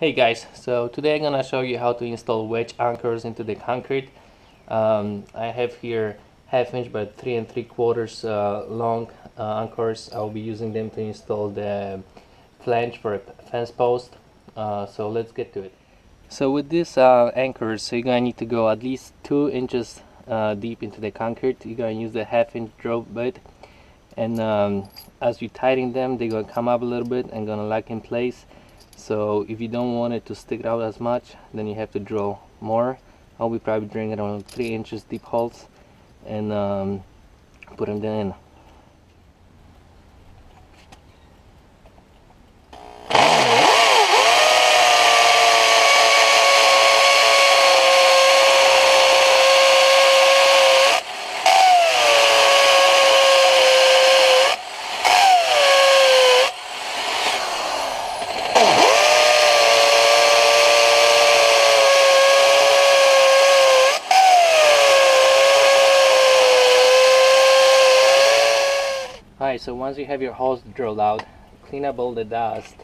Hey guys, so today I'm gonna show you how to install wedge anchors into the concrete. Um, I have here half inch by three and three quarters uh, long uh, anchors. I'll be using them to install the flange for a fence post. Uh, so let's get to it. So with these uh, anchors, so you're gonna need to go at least two inches uh, deep into the concrete. You're gonna use the half inch drill bit and um, as you tighten them they're gonna come up a little bit and gonna lock in place so if you don't want it to stick out as much then you have to drill more. I'll be probably drilling around three inches deep holes and um, put them in Alright, so once you have your holes drilled out, clean up all the dust.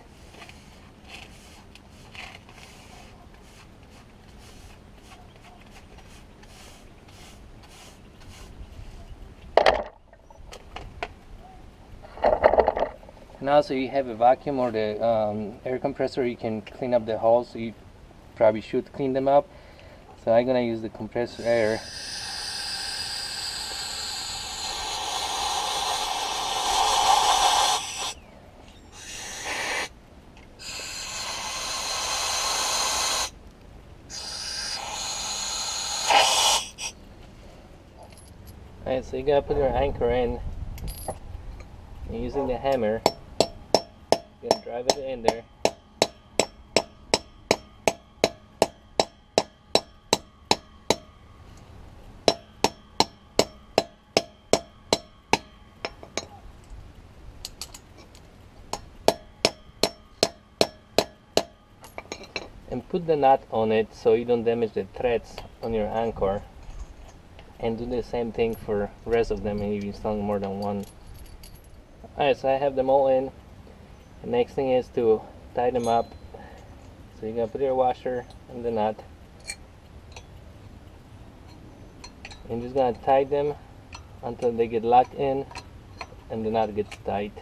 And also you have a vacuum or the um, air compressor, you can clean up the holes, so you probably should clean them up. So I'm gonna use the compressor air. Alright, so you gotta put your anchor in and using the hammer. You're gonna drive it in there. And put the nut on it so you don't damage the threads on your anchor and do the same thing for rest of them if you install more than one. Alright so I have them all in. The next thing is to tie them up. So you're gonna put your washer and the nut. And just gonna tie them until they get locked in and the knot gets tight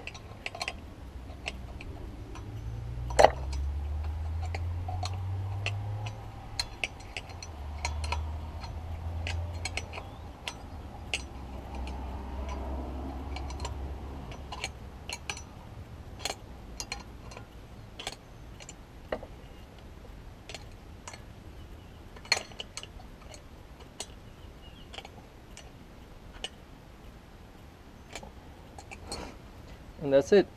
and that's it